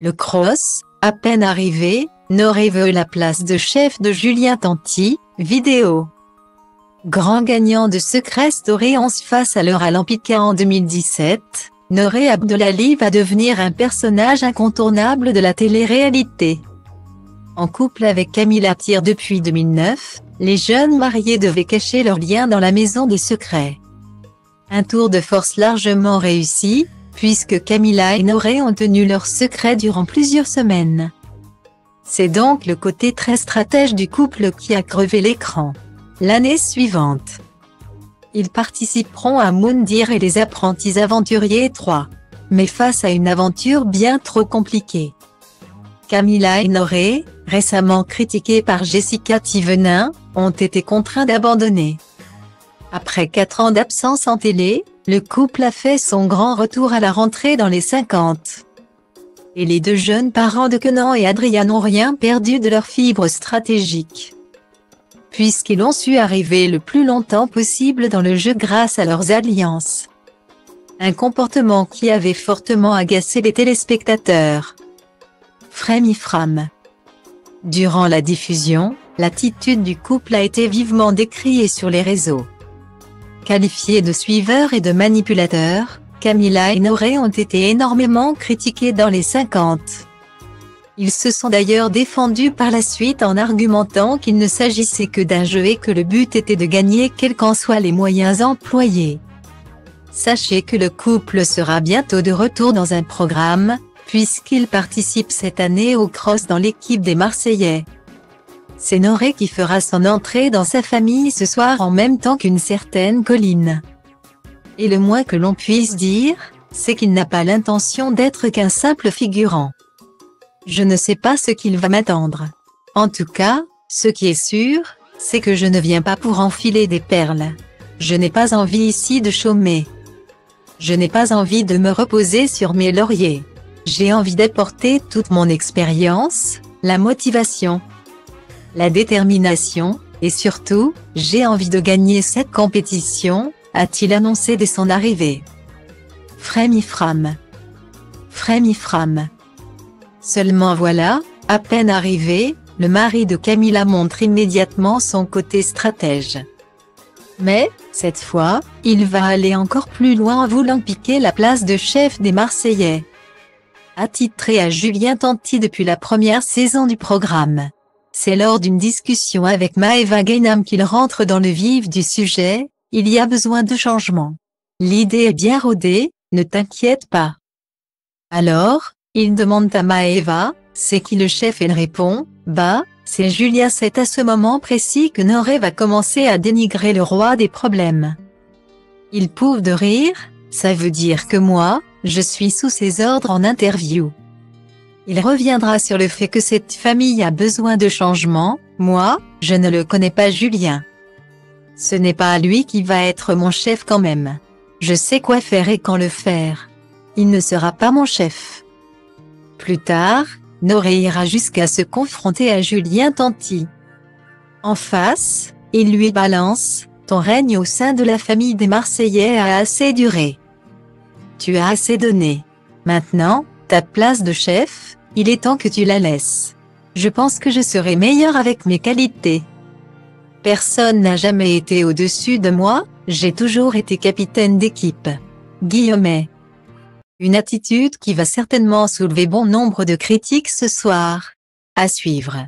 Le cross, à peine arrivé, Noré veut la place de chef de Julien Tanti, vidéo. Grand gagnant de Secret Story face à leur Alampica en 2017, Noré Abdelali va devenir un personnage incontournable de la télé-réalité. En couple avec Camilla Thier depuis 2009, les jeunes mariés devaient cacher leur lien dans la maison des secrets. Un tour de force largement réussi, puisque Camilla et Noré ont tenu leur secret durant plusieurs semaines. C'est donc le côté très stratège du couple qui a crevé l'écran. L'année suivante, ils participeront à Moundir et les apprentis aventuriers 3. Mais face à une aventure bien trop compliquée. Camilla et Noré, récemment critiqués par Jessica Thivenin, ont été contraints d'abandonner. Après 4 ans d'absence en télé, le couple a fait son grand retour à la rentrée dans les 50. Et les deux jeunes parents de Kenan et Adrien n'ont rien perdu de leur fibre stratégique. Puisqu'ils ont su arriver le plus longtemps possible dans le jeu grâce à leurs alliances. Un comportement qui avait fortement agacé les téléspectateurs. Frémifram. Durant la diffusion, l'attitude du couple a été vivement décriée sur les réseaux. Qualifiés de suiveurs et de manipulateurs, Camilla et Noré ont été énormément critiqués dans les 50. Ils se sont d'ailleurs défendus par la suite en argumentant qu'il ne s'agissait que d'un jeu et que le but était de gagner quels qu'en soient les moyens employés. Sachez que le couple sera bientôt de retour dans un programme, puisqu'il participe cette année au cross dans l'équipe des Marseillais. C'est Noré qui fera son entrée dans sa famille ce soir en même temps qu'une certaine Colline. Et le moins que l'on puisse dire, c'est qu'il n'a pas l'intention d'être qu'un simple figurant. Je ne sais pas ce qu'il va m'attendre. En tout cas, ce qui est sûr, c'est que je ne viens pas pour enfiler des perles. Je n'ai pas envie ici de chômer. Je n'ai pas envie de me reposer sur mes lauriers. J'ai envie d'apporter toute mon expérience, la motivation, la détermination, et surtout, j'ai envie de gagner cette compétition, a-t-il annoncé dès son arrivée. Frémifram. Frémifram. Seulement voilà, à peine arrivé, le mari de Camilla montre immédiatement son côté stratège. Mais, cette fois, il va aller encore plus loin en voulant piquer la place de chef des Marseillais. Attitré à Julien Tanti depuis la première saison du programme. C'est lors d'une discussion avec Maeva Gainam qu'il rentre dans le vif du sujet, il y a besoin de changement. L'idée est bien rodée, ne t'inquiète pas. Alors, il demande à Maeva, c'est qui le chef? Elle répond, bah, c'est Julia c'est à ce moment précis que Noré va commencer à dénigrer le roi des problèmes. Il pouve de rire, ça veut dire que moi, je suis sous ses ordres en interview. Il reviendra sur le fait que cette famille a besoin de changement, moi, je ne le connais pas Julien. Ce n'est pas lui qui va être mon chef quand même. Je sais quoi faire et quand le faire. Il ne sera pas mon chef. Plus tard, Noré ira jusqu'à se confronter à Julien Tanti. En face, il lui balance, ton règne au sein de la famille des Marseillais a assez duré. Tu as assez donné. Maintenant, ta place de chef, il est temps que tu la laisses. Je pense que je serai meilleur avec mes qualités. Personne n'a jamais été au-dessus de moi, j'ai toujours été capitaine d'équipe. Guillaumet. Une attitude qui va certainement soulever bon nombre de critiques ce soir. À suivre.